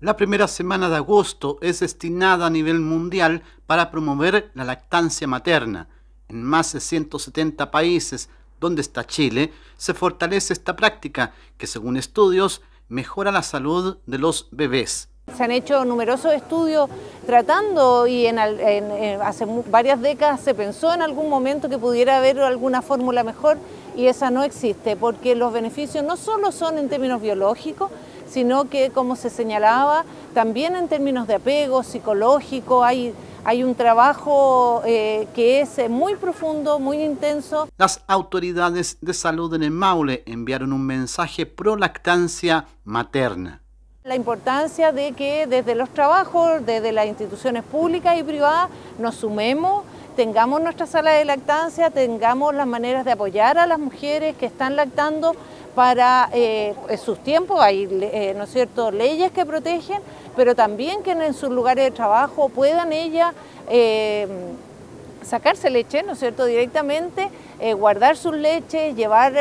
La primera semana de agosto es destinada a nivel mundial para promover la lactancia materna. En más de 170 países, donde está Chile, se fortalece esta práctica que según estudios mejora la salud de los bebés. Se han hecho numerosos estudios tratando y en, hace varias décadas se pensó en algún momento que pudiera haber alguna fórmula mejor y esa no existe porque los beneficios no solo son en términos biológicos, sino que como se señalaba, también en términos de apego psicológico hay hay un trabajo eh, que es muy profundo, muy intenso. Las autoridades de salud en el Maule enviaron un mensaje pro lactancia materna. La importancia de que desde los trabajos, desde las instituciones públicas y privadas, nos sumemos, tengamos nuestra sala de lactancia, tengamos las maneras de apoyar a las mujeres que están lactando para eh, sus tiempos, hay eh, ¿no es cierto? leyes que protegen, pero también que en sus lugares de trabajo puedan ellas eh, sacarse leche, ¿no es cierto?, directamente, guardar sus leches, llevar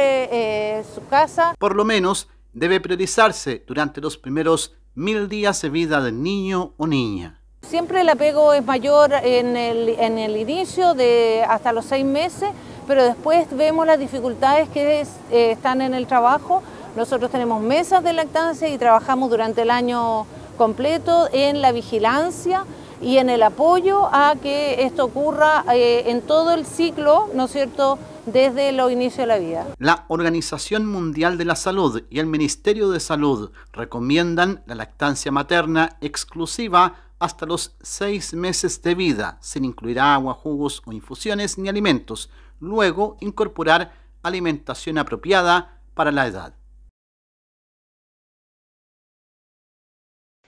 su casa. Por lo menos debe priorizarse durante los primeros mil días de vida del niño o niña. Siempre el apego es mayor en el, en el inicio, de hasta los seis meses, pero después vemos las dificultades que eh, están en el trabajo. Nosotros tenemos mesas de lactancia y trabajamos durante el año completo en la vigilancia y en el apoyo a que esto ocurra eh, en todo el ciclo, ¿no es cierto?, desde los inicios de la vida. La Organización Mundial de la Salud y el Ministerio de Salud recomiendan la lactancia materna exclusiva hasta los seis meses de vida, sin incluir agua, jugos o infusiones ni alimentos. Luego, incorporar alimentación apropiada para la edad.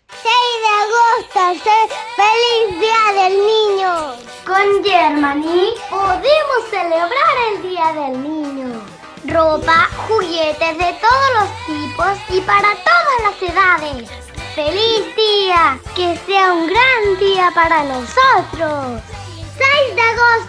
6 de agosto, feliz Día del Niño. Con Germany podemos celebrar el Día del Niño. Ropa, juguetes de todos los tipos y para todas las edades. ¡Feliz día! Que sea un gran día para nosotros. 6 de agosto,